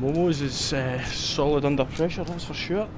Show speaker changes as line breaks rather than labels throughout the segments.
Momoz is uh, solid under pressure, that's for sure.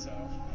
so.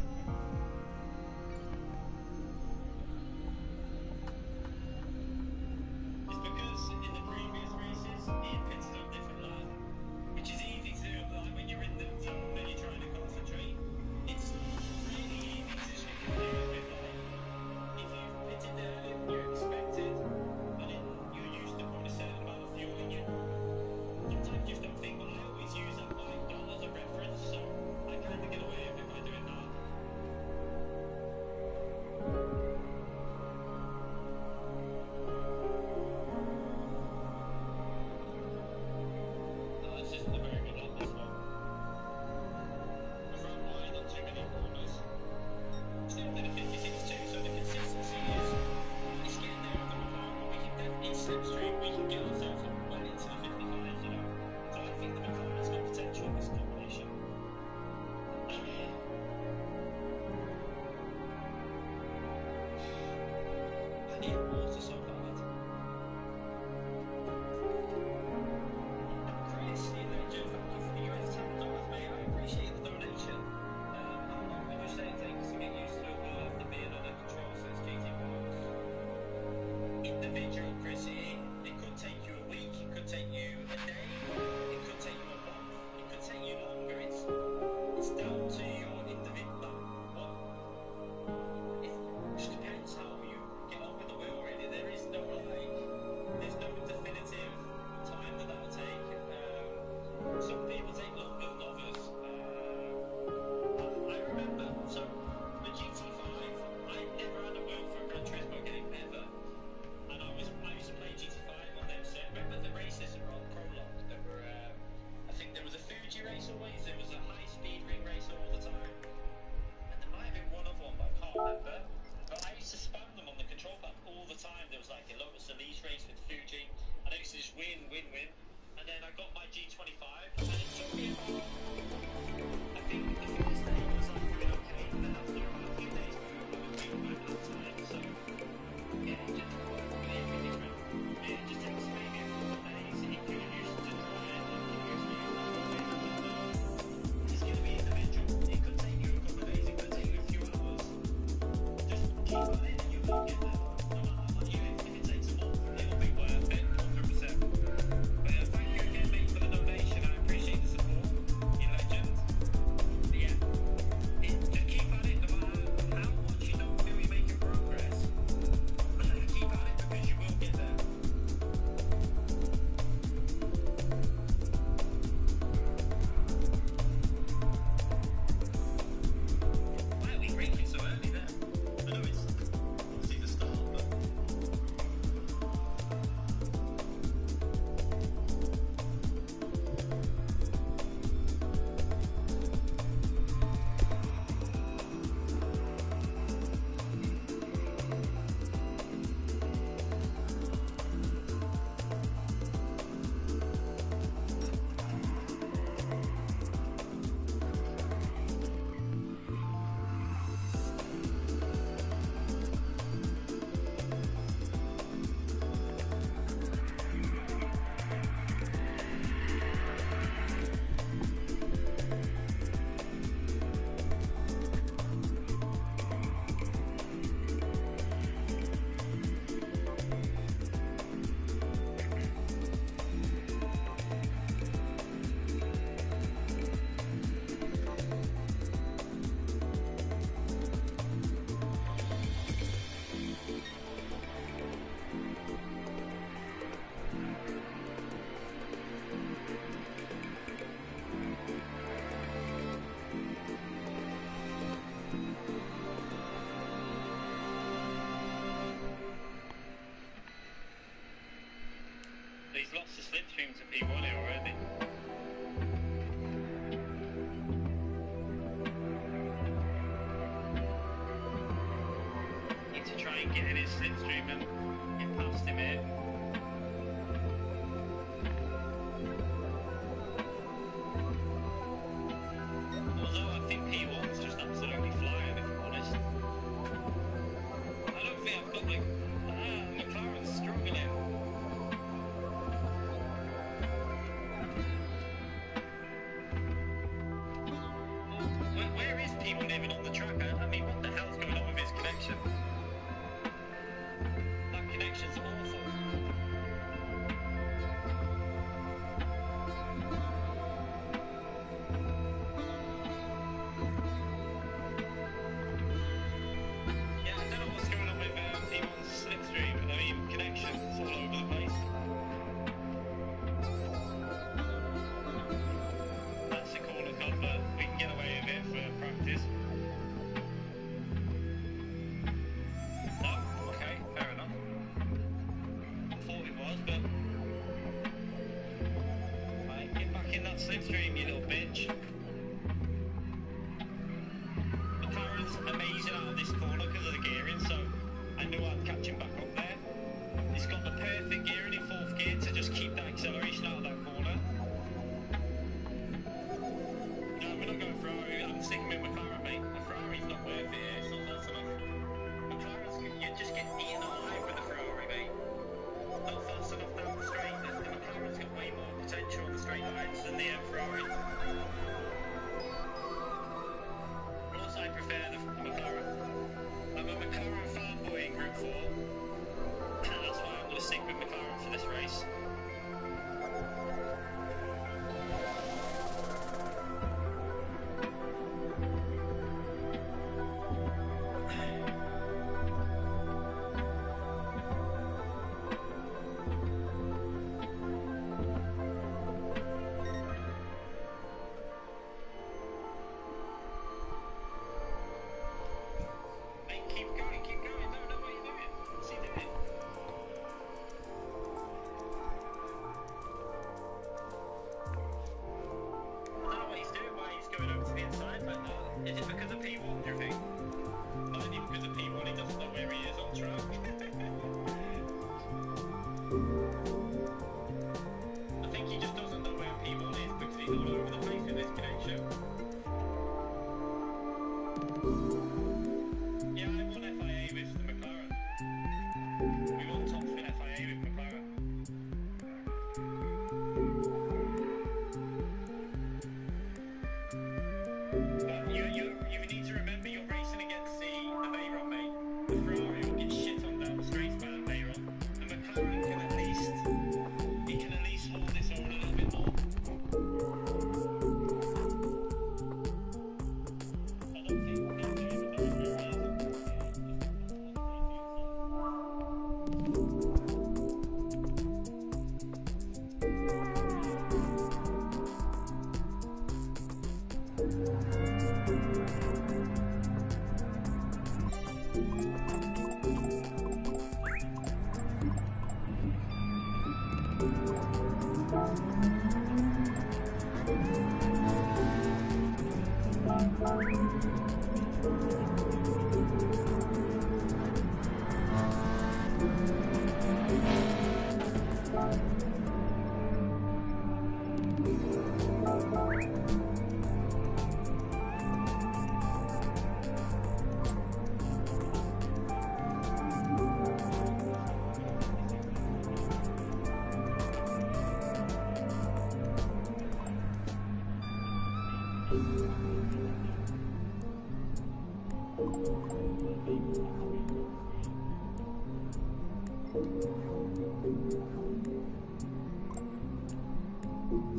lots of slipstreams of people in it already. Good evening. I'm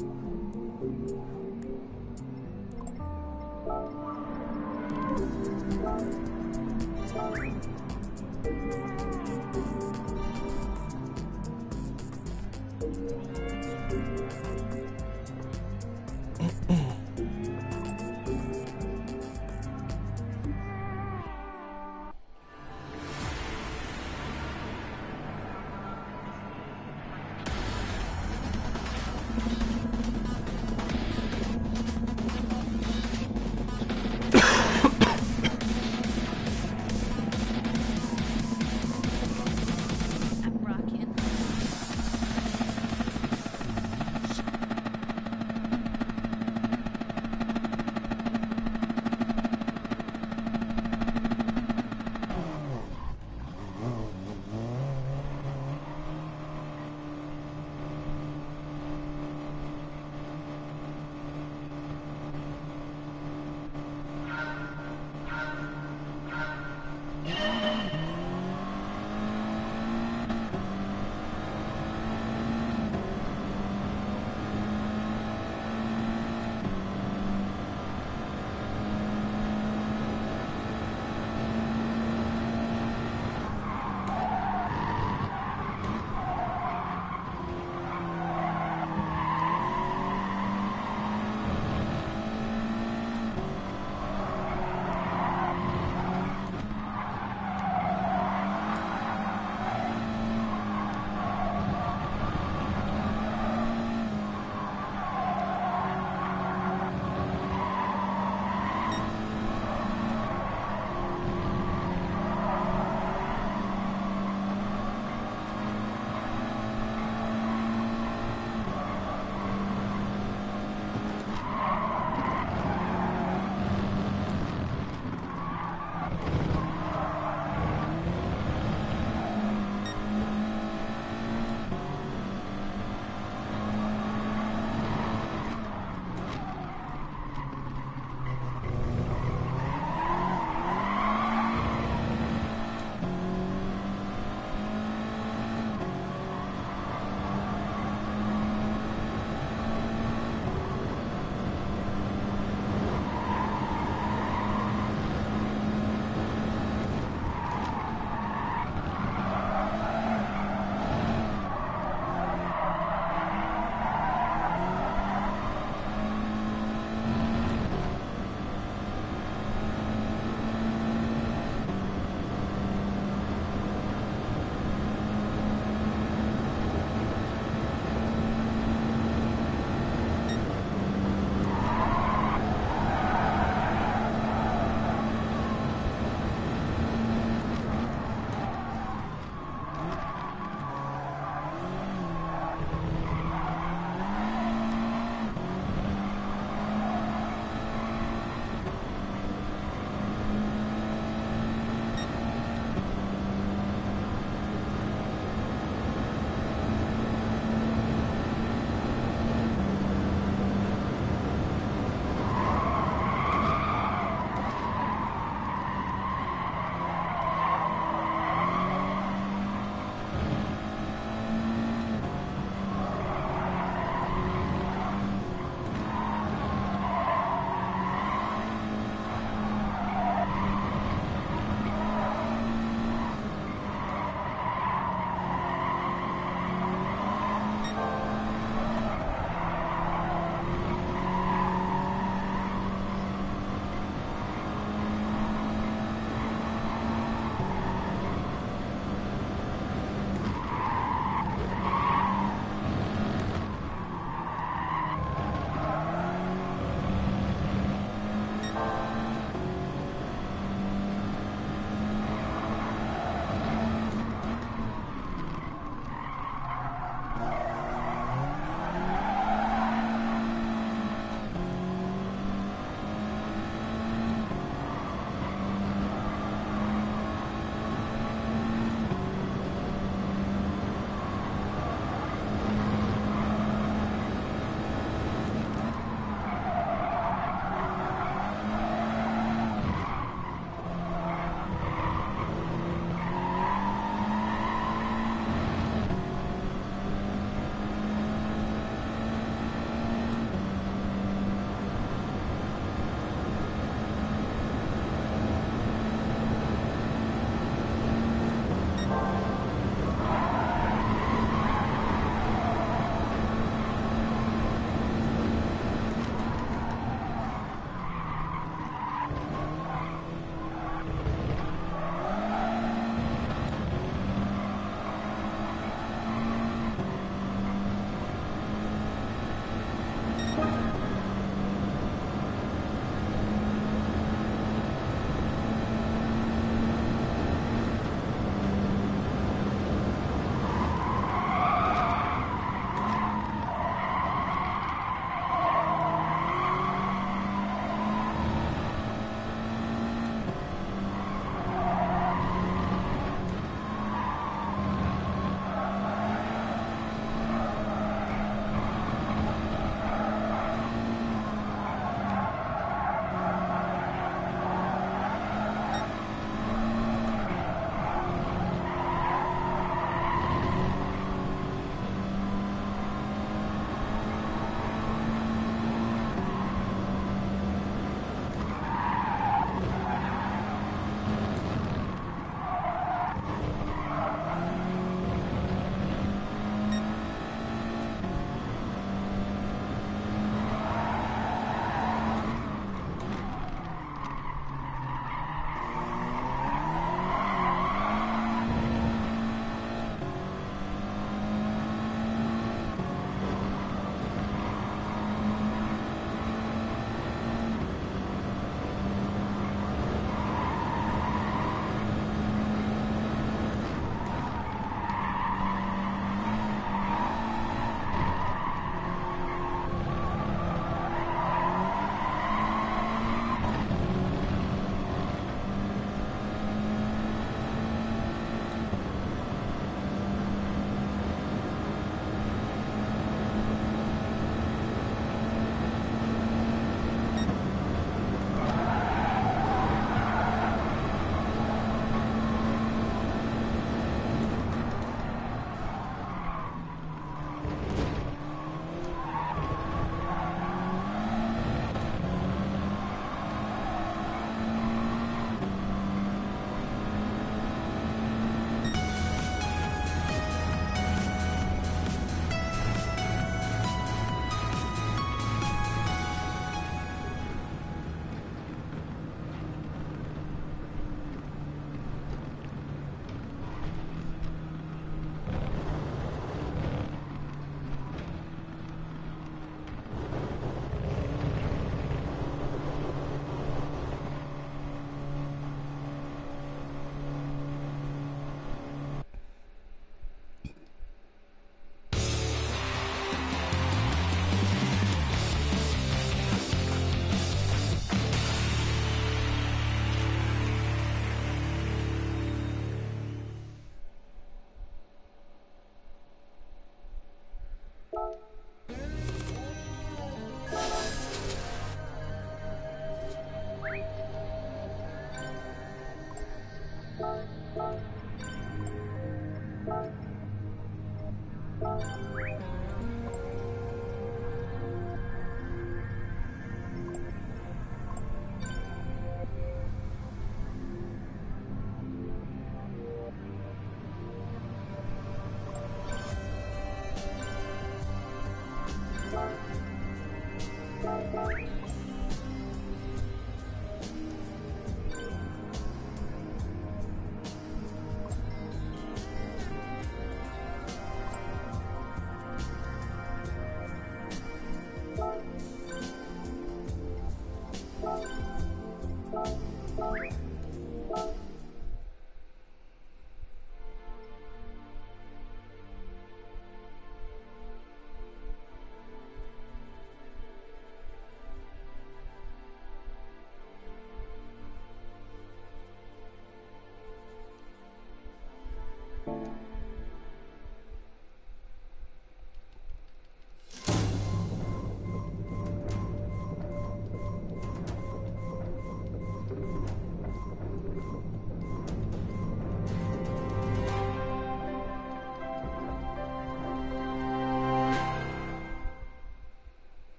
rocking.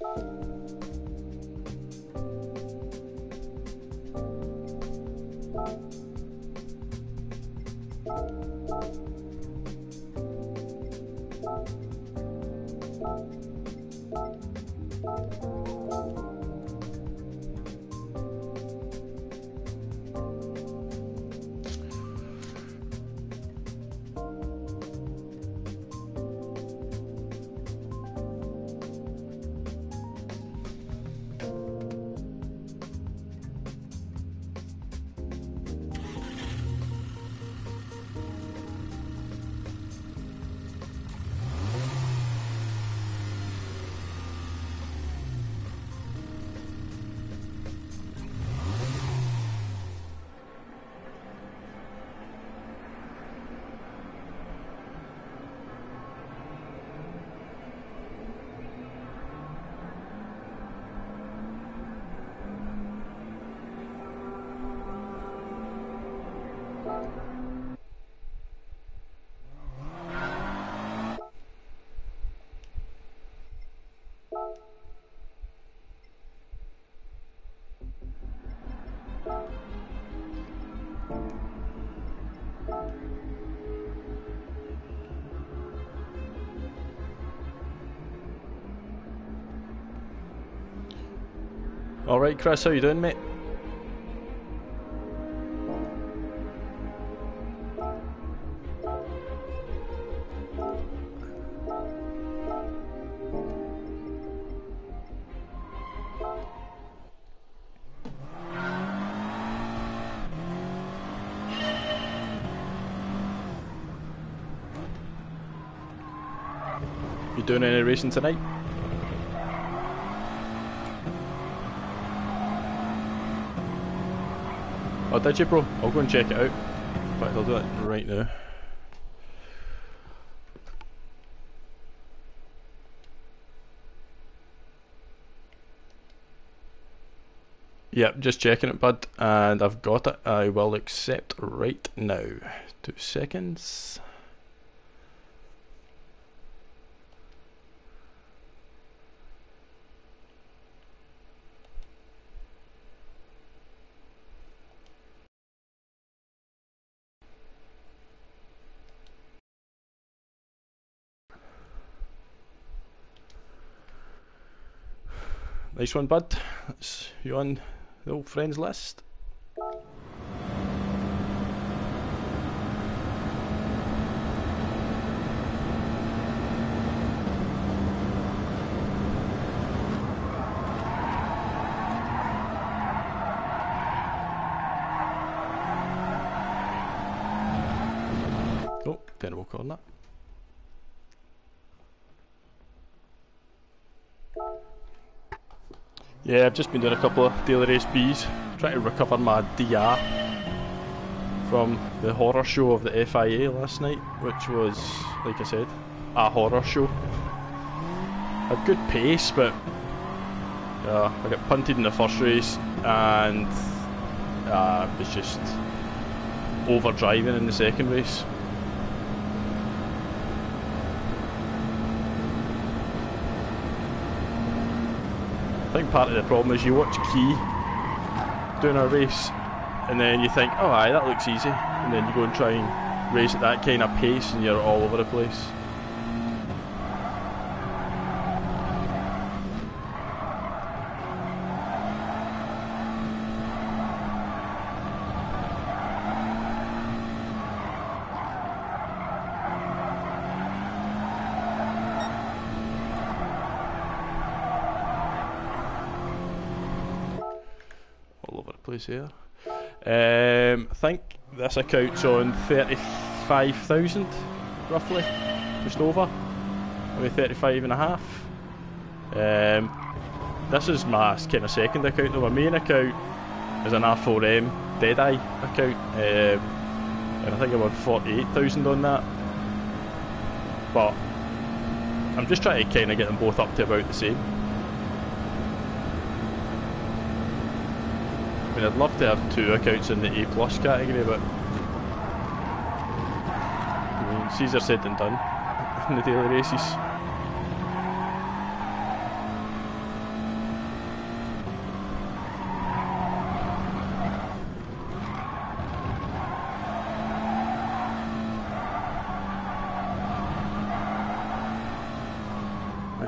you
All right, Chris, how you doing, mate? You doing any racing tonight? Oh, did you, bro? I'll go and check it out. In fact, I'll do it right now. Yep, just checking it, bud, and I've got it. I will accept right now. Two seconds. Nice one, bud. That's you on the old friends list. Oh, terrible corner. Yeah, I've just been doing a couple of daily race Bs, trying to recover my DR from the horror show of the FIA last night, which was, like I said, a horror show. A good pace, but uh, I got punted in the first race and uh, was just over driving in the second race. Think part of the problem is you watch Key doing a race and then you think, oh aye, that looks easy. And then you go and try and race at that kind of pace and you're all over the place. Here. Um, I think this account's on 35,000 roughly, just over, maybe 35 and a half. Um, this is my kind of second account though. My main account is an R4M Deadeye account, um, and I think I'm on 48,000 on that. But I'm just trying to kind of get them both up to about the same. mean, I'd love to have two accounts in the A plus category, but I mean, Caesar said and done in the daily races.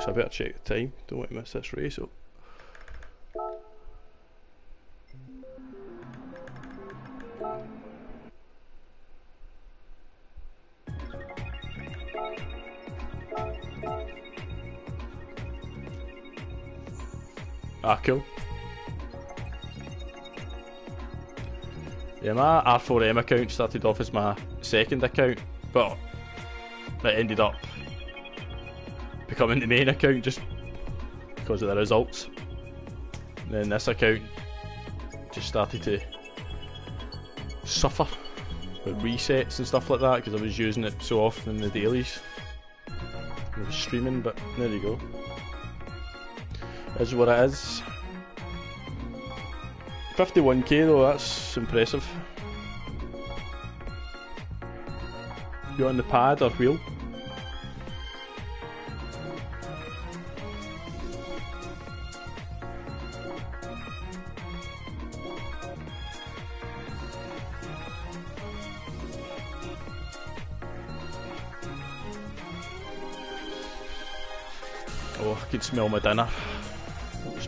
I better check the time. Don't want to miss this race up. Cool. Yeah, my R4M account started off as my second account, but it ended up becoming the main account just because of the results. And then this account just started to suffer with resets and stuff like that because I was using it so often in the dailies. I was streaming, but there you go. Is what it is. 51k though, that's impressive. You on the pad or wheel? Oh, I can smell my dinner.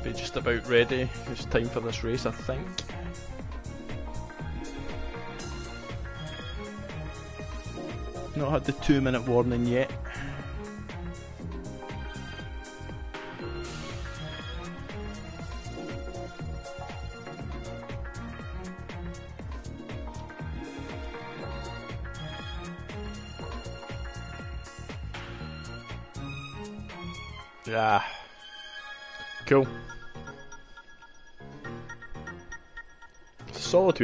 Be just about ready. It's time for this race, I think. Not had the two minute warning yet.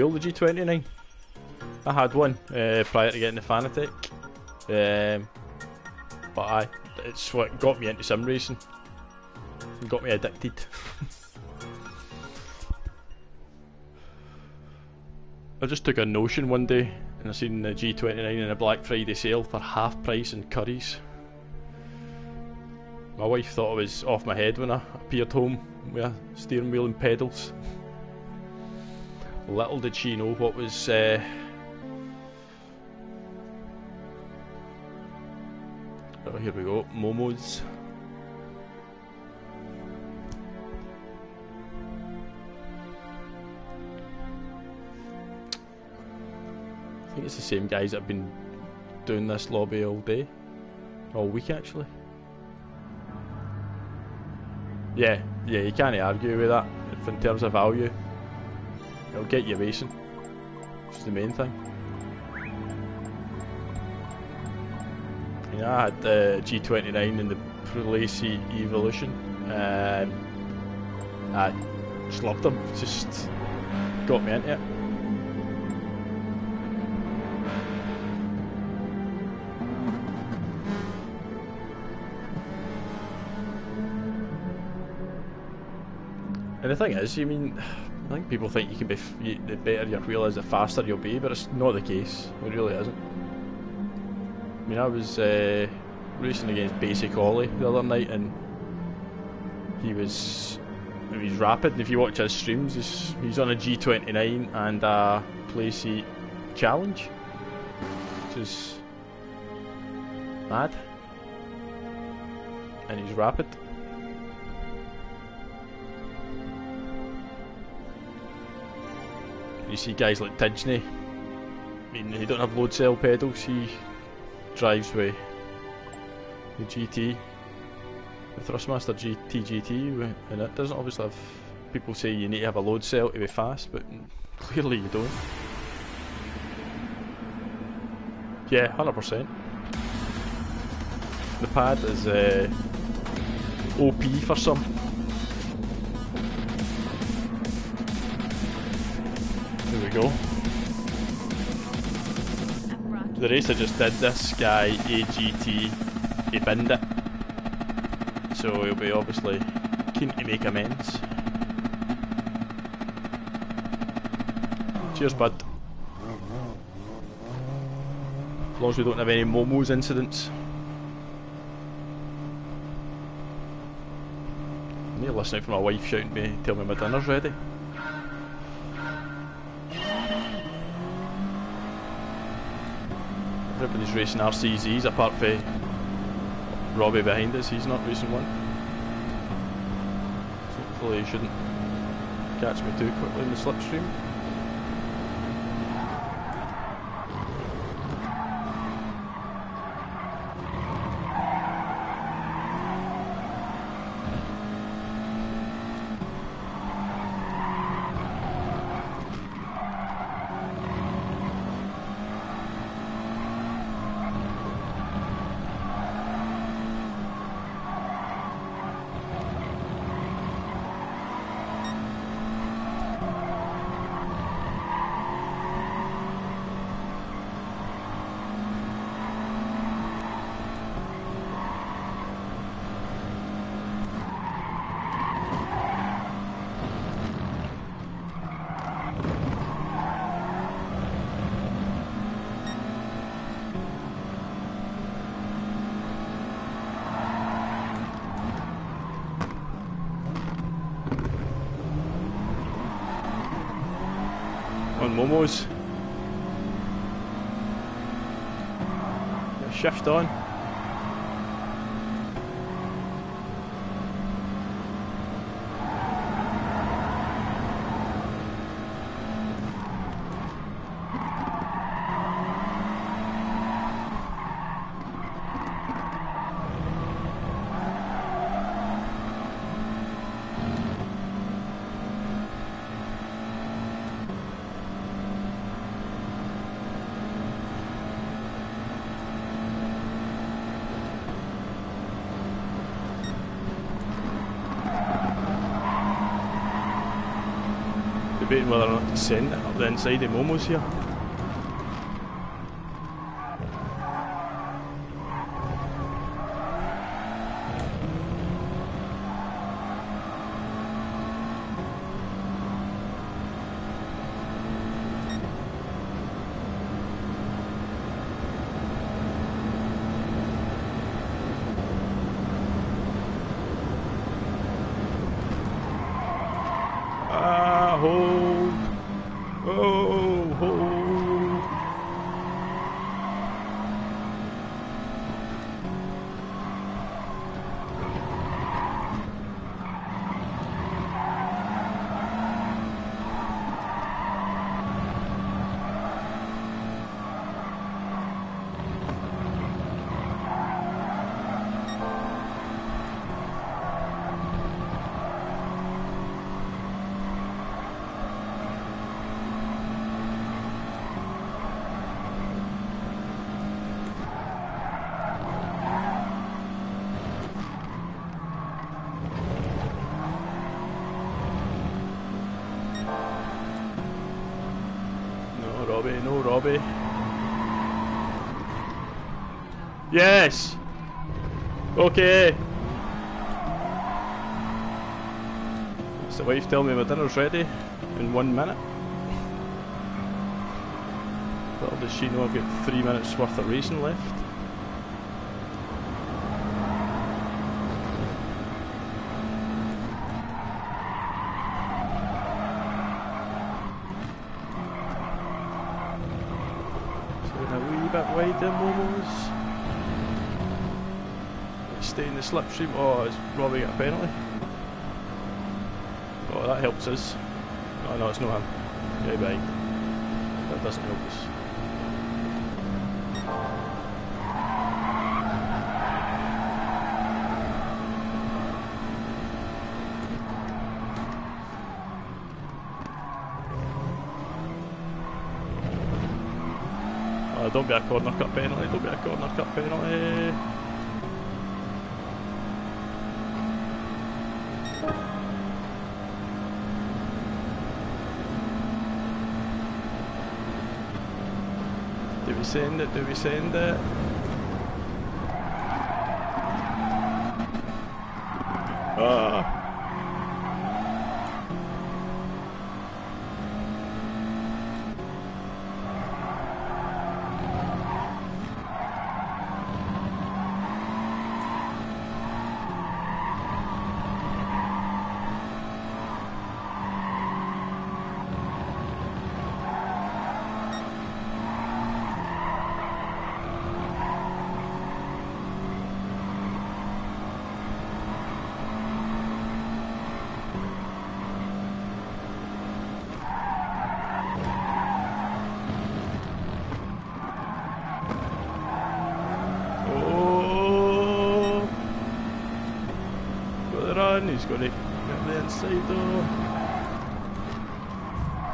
A the G29. I had one uh, prior to getting the Fanatec. Um, but I, it's what got me into sim racing. It got me addicted. I just took a notion one day and I seen the G29 in a Black Friday sale for half price in Curry's. My wife thought I was off my head when I appeared home with a steering wheel and pedals. Little did she know what was uh, Oh, here we go. Momoz. I think it's the same guys that have been doing this lobby all day. All week, actually. Yeah, yeah, you can't argue with that. In terms of value, it'll get you racing. Which is the main thing. Yeah, I had the G29 in the Playseat Evolution. Um, I just loved them. Just got me into it. And the thing is, I mean, I think people think you can be, the better your wheel is, the faster you'll be, but it's not the case. It really isn't. I mean, I was uh, racing against Basic Ollie the other night, and he was he's rapid. And if you watch his streams, he's, he's on a G29 and a play challenge, which is mad. And he's rapid. You see guys like Tidgney. I mean, he don't have load cell pedals. He drives with the GT, the Thrustmaster GT GT, and it doesn't obviously have. People say you need to have a load cell to be fast, but clearly you don't. Yeah, hundred percent. The pad is uh, OP for some. There we go. The race I just did, this guy, AGT, he binned it. So he'll be obviously keen to make amends. Cheers, bud. As long as we don't have any Momoz incidents. I need out for my wife shouting me, tell me my dinner's ready. Everybody's racing RCZs apart from Robbie behind us, he's not racing one. Hopefully he shouldn't catch me too quickly in the slipstream. Momoz. Shift on. Debating whether or not to send it up the inside of Momoz here. Ah, hold. Oh, hold. No, Robbie. Yes! Okay! That's the wife telling me my dinner's ready in one minute. Little does she know I've got three minutes worth of racing left. So in a there, Momoz. Stay in the slipstream. Oh, is Robbie got a penalty? Oh, that helps us. Oh no, it's not him. Guy behind. That doesn't help us. Oh, don't be a corner cut penalty, don't be a corner cut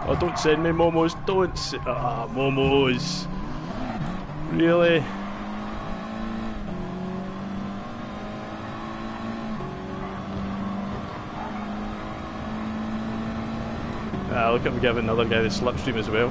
Oh, don't send me Momoz. Don't. Ah, Momoz. Really? Ah, look at him giving another guy the slipstream as well.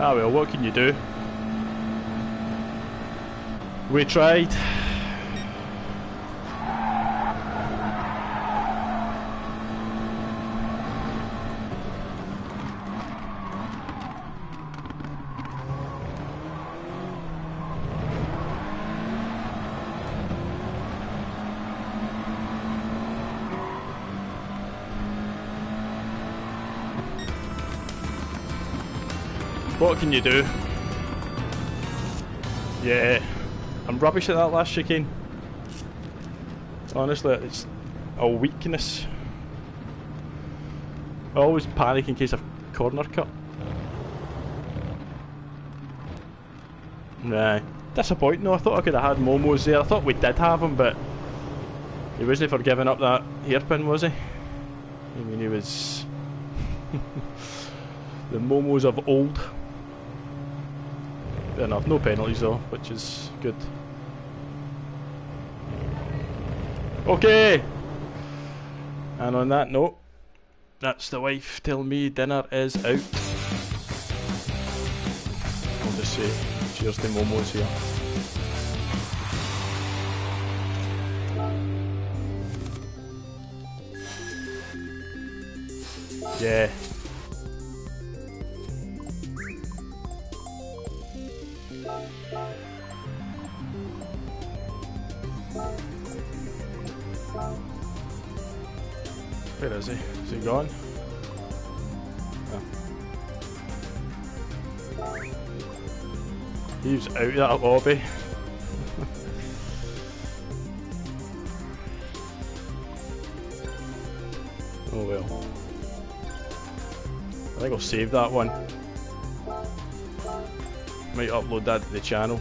Ah well, what can you do? We tried. What can you do? Yeah, I'm rubbish at that last chicane. Honestly, it's a weakness. I always panic in case of corner cut. Nah, disappointing though. I thought I could have had Momoz there. I thought we did have him, but he wasn't for giving up that hairpin, was he? I mean, he was the Momoz of old. Enough, no penalties though, which is good. Okay! And on that note, that's the wife telling me dinner is out. I'll just say cheers to Momoz here. Yeah. Where is he? Is he gone? Oh. He was out of that lobby. oh well. I think I'll save that one. Might upload that to the channel.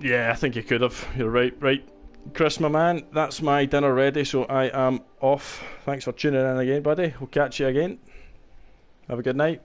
Yeah, I think you could have. You're right. Right, Chris, my man, that's my dinner ready, so I am off. Thanks for tuning in again, buddy. We'll catch you again. Have a good night.